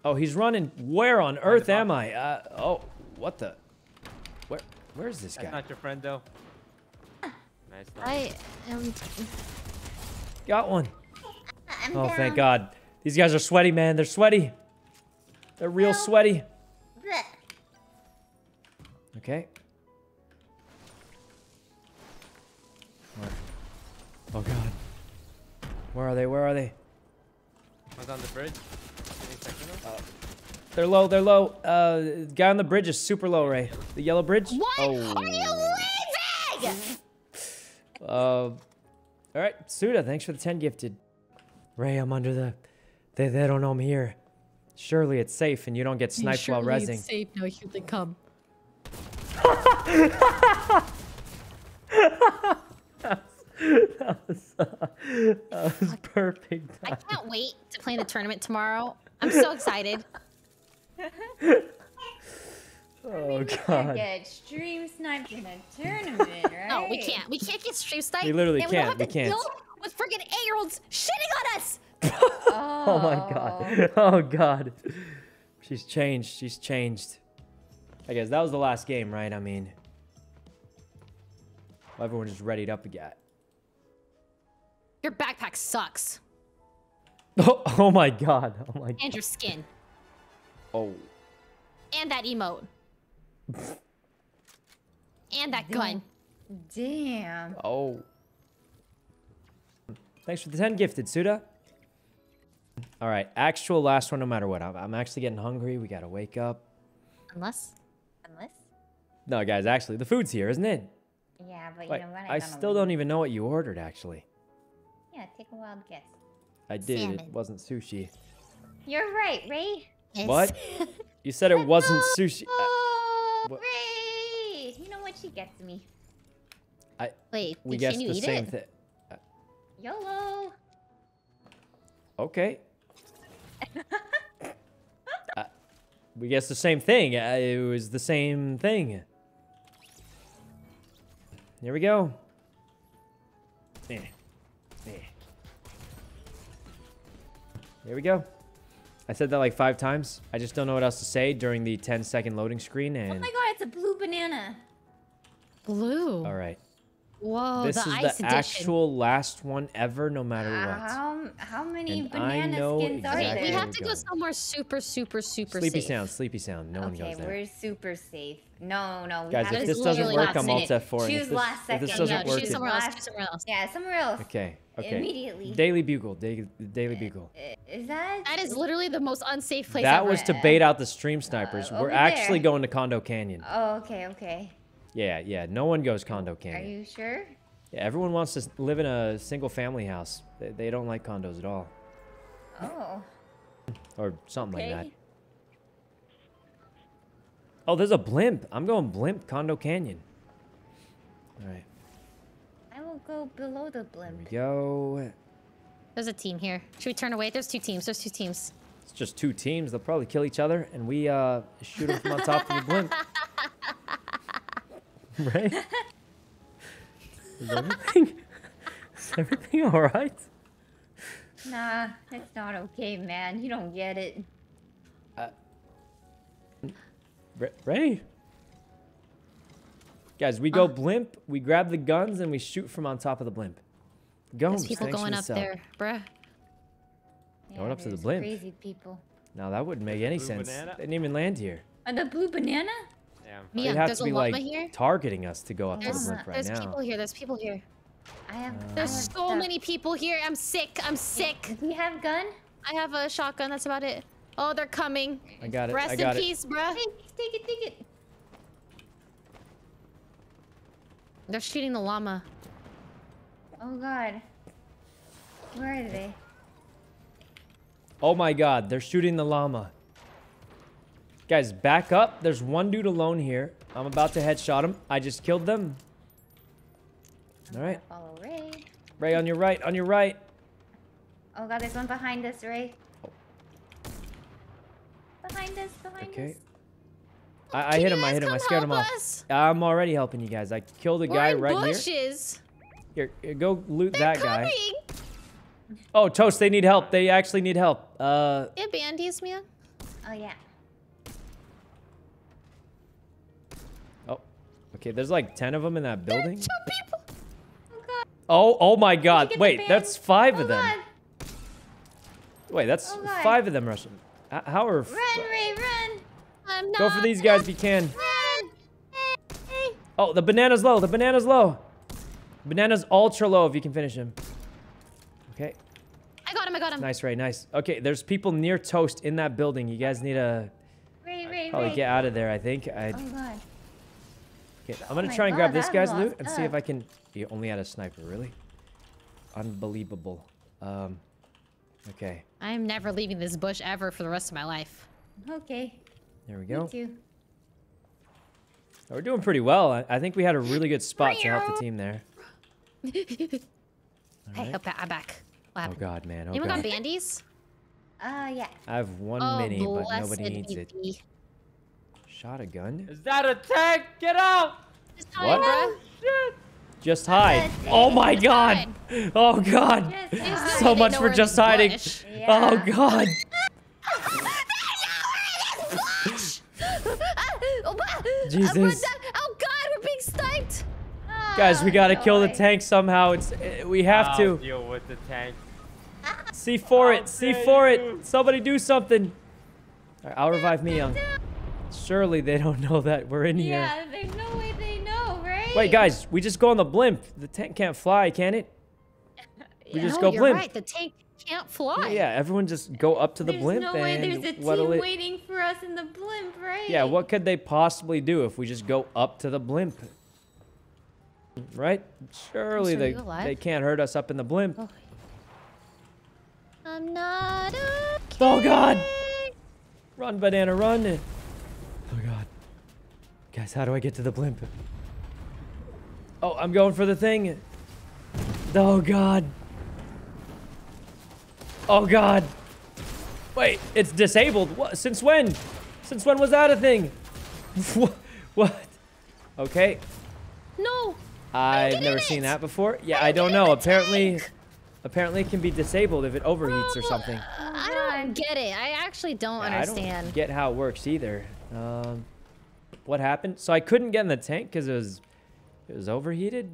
Oh, he's running. Where on earth am I? Uh, oh, what the? Where? Where's this That's guy? not your friend though. Nice. I am. Got one. I'm Oh, down. thank God. These guys are sweaty, man. They're sweaty. They're real No. sweaty. Blech. Okay. Where? Oh god. Where are they? Where are they? One's on the bridge. Any? They're low. They're low. Uh, guy on the bridge is super low, Rae. The yellow bridge. What Oh. are you leaving? Uh, all right, Suda, thanks for the 10 gifted. Rae, I'm under the. They, they don't know I'm here. Surely it's safe and you don't get sniped while Surely it's. Safe now, here they come. *laughs* That was perfect. I can't wait to play in the tournament tomorrow. I'm so excited. *laughs* Oh, we God. Can't God. get stream sniped in a tournament, right? *laughs* No, we can't. We can't get stream sniped. We literally and we don't can't, have we to can't. deal with freaking eight-year-olds shitting on us. Oh, *laughs* Oh my god. Oh. oh god. She's changed. She's changed. I guess that was the last game, right? I mean, everyone just readied up again. Your backpack sucks, *laughs* Oh, oh my god. Oh my. god. and your skin, Oh. and that emote, and that gun. Damn. Oh. Thanks for the 10 gifted, Suda. All right, actual last one no matter what. I'm, I'm actually getting hungry. We got to wake up. Unless Unless. No, guys, actually, the food's here, isn't it? Yeah, but Wait, you know what? I don't still what don't even know what you ordered, actually. Yeah, take a wild guess. I did. It wasn't sushi. You're right, Rae. it's- What? *laughs* You said it wasn't sushi. Oh, what- Rae! You know what? She gets me. I, Wait, we did guessed can you the eat same it? thing. YOLO. Okay. *laughs* Uh, we guessed the same thing. Uh, it was the same thing. Here we go. Here we go. I said that like five times. I just don't know what else to say during the 10 second loading screen. Oh my god, it's a blue banana. Blue. all right, Whoa, this the is ice the edition. actual last one ever, no matter Uh, what. How how many And I banana know skins are there? we have to go somewhere super, super, super Sleepy safe. sound, sleepy sound. No one goes there. Okay, we're super safe. No, no. We Guys, have if to this choose doesn't literally work, last I'm minute. alt F4. Choose if this, last if this doesn't no, work, choose somewhere else. Choose somewhere else. Yeah, somewhere else. Okay, okay. Immediately. Daily Bugle, Daily, Daily Bugle. Is that? That is literally the most unsafe place That ever. was to bait out the stream snipers. Uh, We're actually there. going to Condo Canyon. Oh, okay, okay. Yeah, yeah. No one goes Condo Canyon. Are you sure? Yeah, everyone wants to live in a single family house. They, they don't like condos at all, Oh. or something Okay. like that. Oh, there's a blimp. I'm going blimp Condo Canyon. All right, I will go below the here blimp. we go. There's a team here. Should we turn away? There's two teams. There's two teams. It's just two teams. They'll probably kill each other, and we uh, shoot them from on top of the blimp. *laughs* right? Is everything? Is everything all right? Nah, it's not okay, man. You don't get it. Ra- Rae? Guys, we go blimp, we grab the guns, and we shoot from on top of the blimp. Gomes, There's people going up sub. there, bruh. Going up to the blimp. Crazy people. Now that wouldn't make any Blue sense. banana? They didn't even land here. Uh, the blue banana? Yeah. They'd Mia, have there's to a be llama like here. targeting us to go up to the There's, blimp right there's now. people here. There's people here. I have. I There's have so stuff. many people here. I'm sick. I'm sick. Do you have gun? I have a shotgun. That's about it. Oh, they're coming. I got it. Rest I got in it. peace, bruh. Take, take it, take it. They're shooting the llama. Oh god. Where are they? Oh my god, they're shooting the llama. Guys, back up. There's one dude alone here. I'm about to headshot him. I just killed them. I'm All right. Follow Rae. Rae, on your right, on your right. Oh god, there's one behind us, Rae. Oh. Behind us, behind us. Okay. us. I, I hit him, I hit him, I scared him off. us? I'm already helping you guys. I killed a We're guy in right here. bushes. here. Here, go loot They're that guy. coming. Oh, Toast, they need help. They actually need help. Uh, Yeah, bandies, Mia. Oh yeah. oh. Okay, there's like 10 of them in that building. Two people. Oh god. Oh, oh my god. Wait, that's five oh of them. god. Wait, that's Oh, God. five of them rushing. How are... f- Run, Rae, run. I'm Go for these guys if you can. Run. Oh, the banana's low. The banana's low. Banana's ultra low if you can finish him. Okay. I got him. I got him. Nice, Rae. Nice. Okay, there's people near Toast in that building. You guys need to Rae, Rae, probably Rae. get out of there, I think. I, Oh god. okay, I'm going my to try and grab this guy's loot and see if. I can... You only had a sniper, really? Unbelievable. Um, okay, I'm never leaving this bush ever for the rest of my life. Okay. There we Me go. too. We're doing pretty well. I, I think we had a really good spot to help the team there. *laughs* Hey, I'm back. I'm back. What Oh god, man. Oh Anyone got bandies? Uh, yeah. I have one oh, mini, but nobody needs be it. Shot a gun? Is that a tank? Get out! Just What? hide, bruh. Shit! Just hide. Oh my Just god. hide. Oh god. Just There's no hide. So way much for just hiding. bush. Oh god. *laughs* Jesus. we're done. Oh god, we're being sniped. Guys, we gotta kill the tank somehow. It's uh, we have I'll to. deal with the tank. See for How it. See dare for you. it. Somebody do something. Alright, I'll revive Miyoung. Surely they don't know that we're in here. Yeah, there's no way they know, right? Wait, guys, we just go on the blimp. The tank can't fly, can it? *laughs* We just no, go you're blimp. right. The tank can't fly. Yeah, everyone just go up to the There's blimp no way there's a team it- waiting for us in the blimp, right? Yeah, what could they possibly do if we just go up to the blimp? Right? Surely they they can't hurt us up in the blimp. Oh. I'm not okay. Oh god! Run, banana, run! Oh god. Guys, how do I get to the blimp? Oh, I'm going for the thing. Oh god. Oh god. Wait, it's disabled. What? Since when? Since when was that a thing? *laughs* What? Okay. No. I've never in seen it. that before. Yeah, I you don't know. Apparently, tank? apparently it can be disabled if it overheats or something. I don't get it. I actually don't Yeah, I understand. don't get how it works either. Um, what happened? So I couldn't get in the tank because it was it was overheated.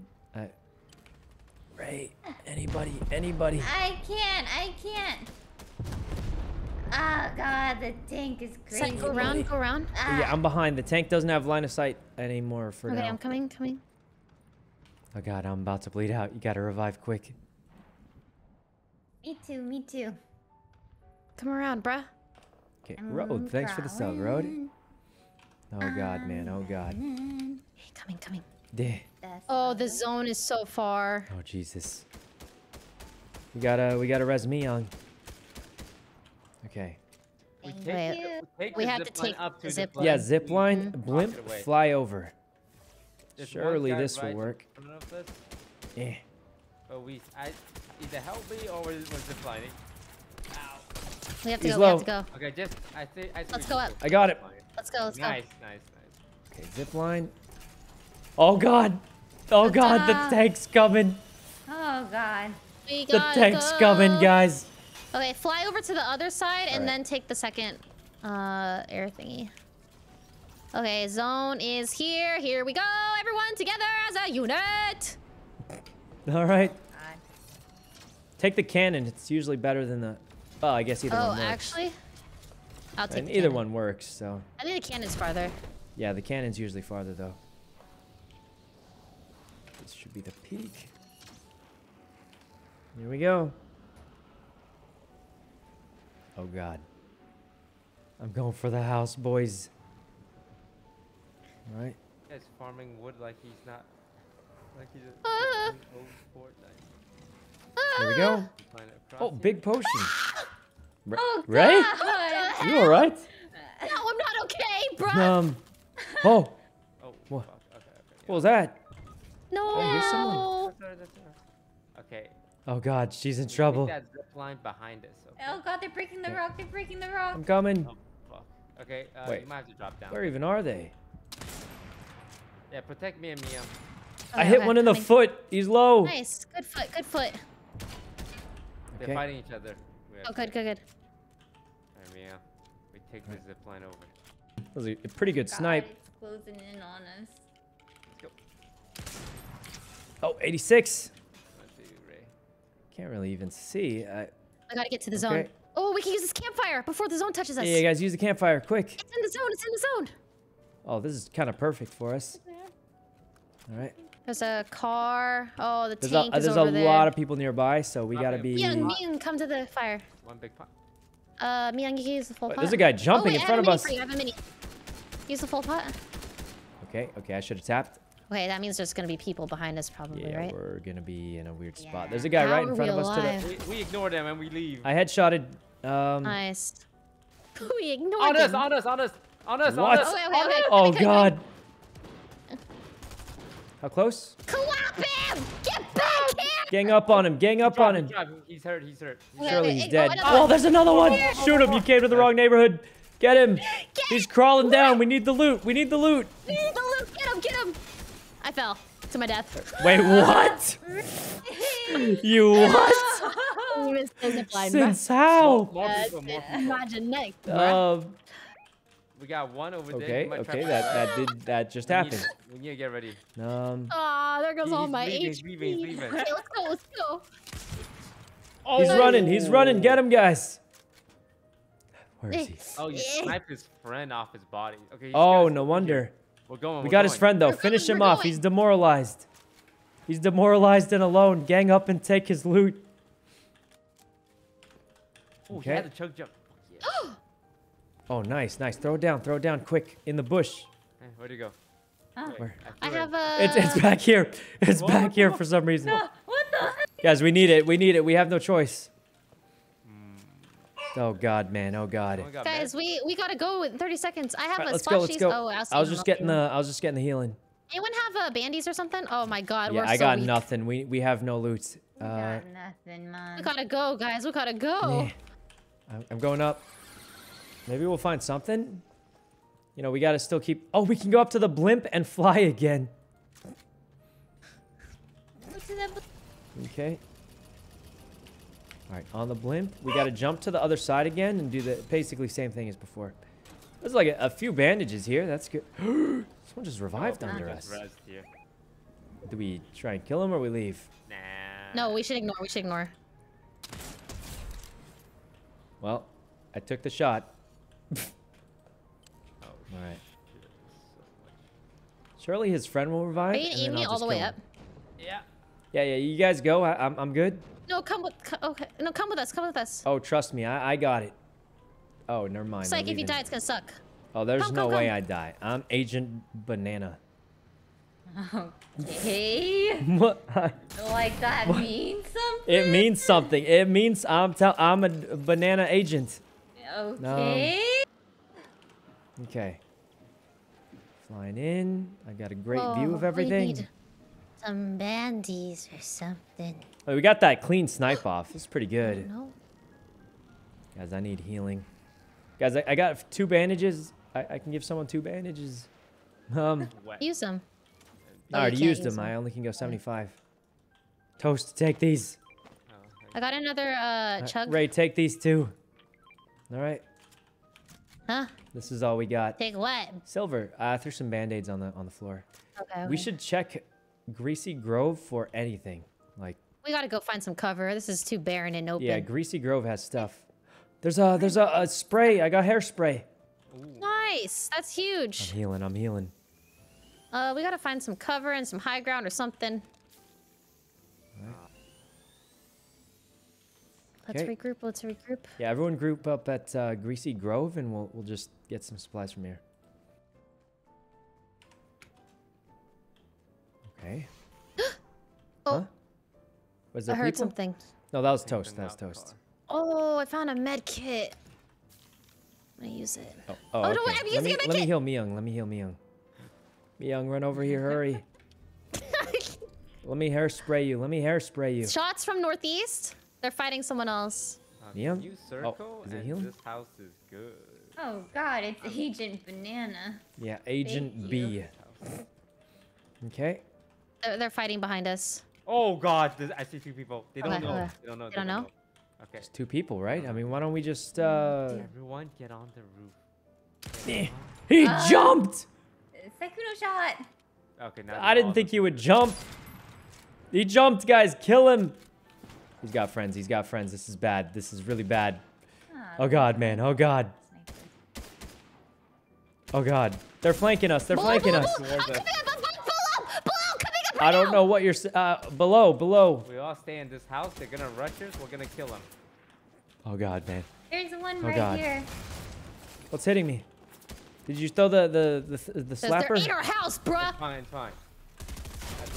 I, Rae, anybody, anybody? I can't. I can't. Oh god, the tank is So crazy. go around, go around. Ah, Yeah, I'm behind. The tank doesn't have line of sight anymore for Okay, now. I'm coming, coming. Oh god, I'm about to bleed out. You gotta revive quick. Me too. Me too. Come around, bruh. Okay, I'm Road. Thanks for the sub, Road. Oh god, man. Oh god. Hey, coming, coming. Deh. The Oh, the sun. zone is so far. Oh Jesus. We gotta we gotta res Miyoung. Okay. We Thank take, Wait, the, we take we have to take up the to zip line. Yeah, zip line, Walk blimp, fly over. There's Surely this will right in work. front of us, Eh. But we, I, either help me or we're, we're zip We have to He's go, we have to go. Okay, just I think I. Let's go up. I got it. Let's go, let's go. Nice, nice, nice. Okay, zip line. Oh god. Oh god, the tank's coming. Oh god. We The tank's go. coming, guys. Okay, fly over to the other side and Alright. then take the second uh air thingy. Okay, zone is here. Here we go, everyone together as a unit. All right. God. Take the cannon. It's usually better than the. Oh, I guess either oh, one works. actually, I'll take and the either cannon. one works. So I think the cannon's farther. yeah, the cannon's usually farther though. This should be the peak. Here we go. Oh god. I'm going for the house, boys. All right. He's farming wood like he's not, like he's a Ah. an old Fortnite. Here we go. He's flying across Oh, big potion. Ra- Oh Rae? god. You all right? No, I'm not okay, bro. Um. Oh, Oh, What? fuck. Okay, okay. what was that? No. Oh, here's someone. That's alright, that's alright. Okay. Oh God, she's in we trouble. That zip line behind us. Okay. Oh god, they're breaking the rock. They're breaking the rock. I'm coming. Oh, fuck. Okay, uh, Wait. you might have to drop down. Where even are they? Yeah, protect me and Mia. I hit okay, one in the coming. foot. He's low. Nice. Good foot. Good foot. They're fighting each other. We Oh, good, good, good. Alright, Mia. We take the zip line over. That was a a pretty good God, snipe. It's closing in on us. Let's. Oh, 86. Let's see, Rae. Can't really even see. I, I gotta get to the zone. Oh, we can use this campfire before the zone touches us. Yeah, guys, use the campfire, quick. It's in the zone. It's in the zone. Oh, this is kind of perfect for us. All right. There's a car. Oh, the There's tank a, is there's over a there. lot of people nearby, so we Not gotta big. be. Miyoung, Miyoung, come to the fire. One big pot. Uh, Miyoung, you can use the full Wait, pot. there's a guy oh, jumping wait, in front of us. I have a mini. Use the full pot. Okay, okay, I should have tapped. Okay, that means there's gonna be people behind us, probably, Yeah, right? we're gonna be in a weird spot. Yeah. There's a guy How right in front of we us. To the. We, we ignore them and we leave. I headshotted. Um, Nice. *laughs* we ignored on us, them. on us, on us, on us, What? on us. Okay, okay, okay. oh okay, okay. God. How close? Clap him! Get back here! Gang up on him. Gang up on him. He's hurt, he's hurt. He's Surely he's dead. Oh, another Oh, one. there's another one. Shoot him. You came to the wrong neighborhood. Get him. He's crawling down. We need the loot. We need the loot. Need the loot. Get him, get him! I fell to my death. Wait, what? you what? You missed the zip line, bruh. Since how? More That's people, more Imagine next. Um, We got one over there. okay, okay, that that did that just We need- happened. We need to get ready. Um, Aw, there goes all he's my leaving, HP. leaving, leaving. Okay, let's go, let's go. he's running. He's running. Get him, guys. Where is he? Oh, you sniped his friend off his body. Okay. Oh, no wonder. We're going. We we're got his friend though. We're Finish going, him off. going. He's demoralized. He's demoralized and alone. Gang up and take his loot. Oh, Okay. he had the choke jump. Yeah. *gasps* Oh, nice, nice. Throw it down. Throw it down quick in the bush. Hey, where'd he go? Oh. Where? I threw have a. It's it's back here. It's What? back here for some reason. *laughs* what the? Guys, we need it. We need it. We have no choice. Oh God, man. Oh God. Oh, we got Guys, meds. we we gotta go in 30 seconds. I have Right, a let's spot go. Let's go. Oh, I was just getting you. the. I was just getting the healing. Anyone have uh, bandies or something? Oh my god, Yeah, we're I so got weak. nothing. We we have no loot. We Uh, got nothing, man. We gotta go, guys. We gotta go. yeah. I'm- I'm going up. Maybe we'll find something. You know, we gotta still keep. Oh, we can go up to the blimp and fly again. What's in that book? Okay. All right, on the blimp, we got to jump to the other side again and do the basically same thing as before. There's like a, a few bandages here. That's good. *gasps* Someone just revived Oh, under us. rezzed. Do we try and kill him or we leave? Nah. No, we should ignore. We should ignore. Well, I took the shot. *laughs* Oh, All right. shit, so much. Surely his friend will revive. Are you and gonna aim then me all the way kill up? Yeah. Yeah, yeah. You guys go. I, I'm I'm good. No, come with. co- Okay, no, come with us. Come with us. Oh, trust me, I I got it. Oh, never mind. It's I'm like if you die, it's gonna suck. Oh, there's Come, no come, way come. I die. I'm Agent Banana. Okay. *laughs* What? like that means something. It means something. It means I'm tell I'm a d- banana agent. Okay. Um, okay. Flying in. I got a great Whoa, view oh, of everything. we everything. need Some bandies or something. Oh, we got that clean snipe *gasps* off. It's pretty good. No. Guys, I need healing. Guys, I, I got two bandages. I, I can give someone two bandages. *laughs* Um, Use them. I you already used them. them. I only can go 75. Toast, take these. Oh. I got another uh Uh, chug. Ray, take these two. All right. Huh? This is all we got. Take what? Silver. I threw some band-aids on the on the floor. Okay. We should check Greasy Grove for anything. Like, We gotta go find some cover. This is too barren and open. yeah, Greasy Grove has stuff. There's a there's a, a spray. I got hairspray. Nice. That's huge. I'm healing. I'm healing. Uh, we gotta find some cover and some high ground or something. Let's Okay. regroup. Let's regroup. Yeah, everyone group up at uh, Greasy Grove, and we'll we'll just get some supplies from here. Okay. *gasps* Oh. Huh? Was I heard people? something. No, that was Taking toast. That was toast. car. Oh, I found a med kit. I'm gonna use it. Oh, oh, Oh, no, okay. I'm let using me, a med kit. let me heal Miyoung. Let me heal Miyoung. Miyoung, run over here, hurry. *laughs* Let me hairspray you. Let me hairspray you. Shots from northeast. They're fighting someone else. Okay, Liam? New circle oh, is it and healing? this house is good. Oh God, it's Agent Banana. Yeah, Agent Thank B. Okay. They're, they're fighting behind us. Oh god, I see two people. They don't Okay, know. okay. They don't know. They don't know? Okay. It's two people, right? I mean, why don't we just uh Everyone get on the roof. Eh, He Uh, jumped! Sykkuno shot. Okay, now I didn't think he would jump. He jumped, guys. Kill him. He's got friends. He's got friends. This is bad. This is really bad. Oh god, man. Oh god. Oh god. They're flanking us. They're flanking us. I'm coming up, I'm below, below, coming up I don't know what you're uh below, below. We all stay in this house. They're gonna rush us. We're gonna kill them. Oh god, man. There's one Oh, right God. here. What's hitting me? Did you throw the the the, the Because they're slapper? in our house, bruh. Fine, fine.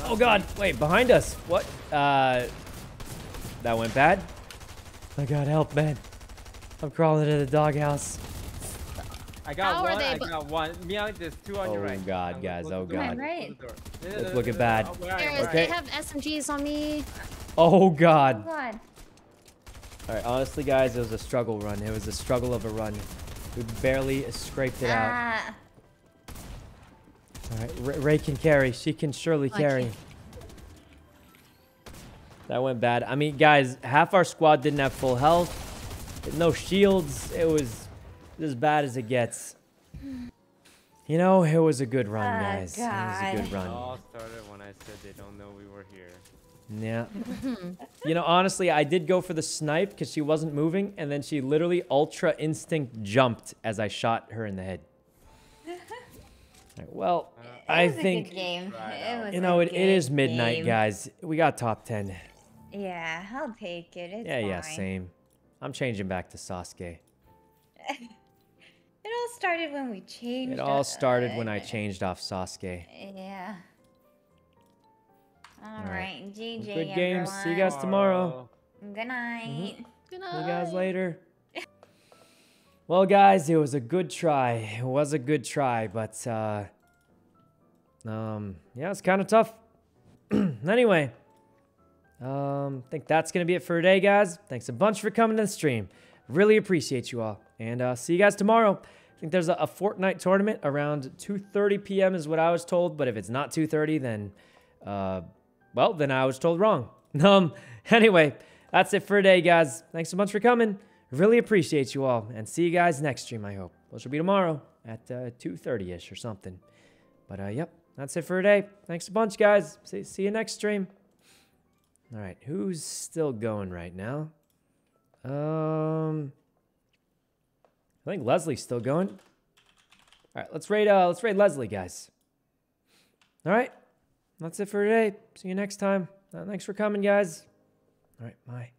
Oh god, wait, behind us. What? Uh that went bad? Oh god, help, man. I'm crawling to the doghouse. I got How are one. they I got one. Meow, there's two on your right. Oh, right. God, guys, oh, the God. close Right. the door. No, no, It's looking bad. no, where There's- where They have SMGs on me. Oh god. Oh god. god. Alright, honestly guys, it was a struggle run. It was a struggle of a run. We barely scraped it out. Ah. Alright, Rae, Rae can carry. She can surely I carry. That went bad. I mean, guys, half our squad didn't have full health. No shields. It was as bad as it gets. You know, it was a good run, Ah, guys. It was a good God. It run. all started when I said they don't know we were here. Yeah. *laughs* you know, honestly, I did go for the snipe because she wasn't moving, and then she literally ultra instinct jumped as I shot her in the head. Alright, *laughs* well, It I was a good think game. It was you know it, it is midnight, game. guys. We got top ten. Yeah, I'll take it. It's yeah, yeah, same. I'm changing back to Sasuke. *laughs* It all started when we changed. It all uh, started when I changed off Sasuke. Yeah. All right. right, GG. Good games. See you guys tomorrow. Good night. Good night. See you guys later. *laughs* well, guys, it was a good try. It was a good try, but uh, um, yeah, it's kind of tough. *clears throat* anyway, um, I think that's gonna be it for today, guys. Thanks a bunch for coming to the stream. Really appreciate you all, and uh, see you guys tomorrow. I think there's a, a Fortnite tournament around 2:30 p.m. is what I was told, but if it's not 2:30, then uh, well, then I was told wrong. *laughs* Um, anyway, that's it for today, guys. Thanks so much for coming. Really appreciate you all, and see you guys next stream. I hope, which will be tomorrow at uh, 2:30 ish or something. But uh, yep, that's it for today. Thanks a bunch, guys. See, see you next stream. All right, who's still going right now? Um, I think Leslie's still going. All right, let's raid. Uh, let's raid Leslie, guys. All right, that's it for today. See you next time. Uh, thanks for coming, guys. All right, bye.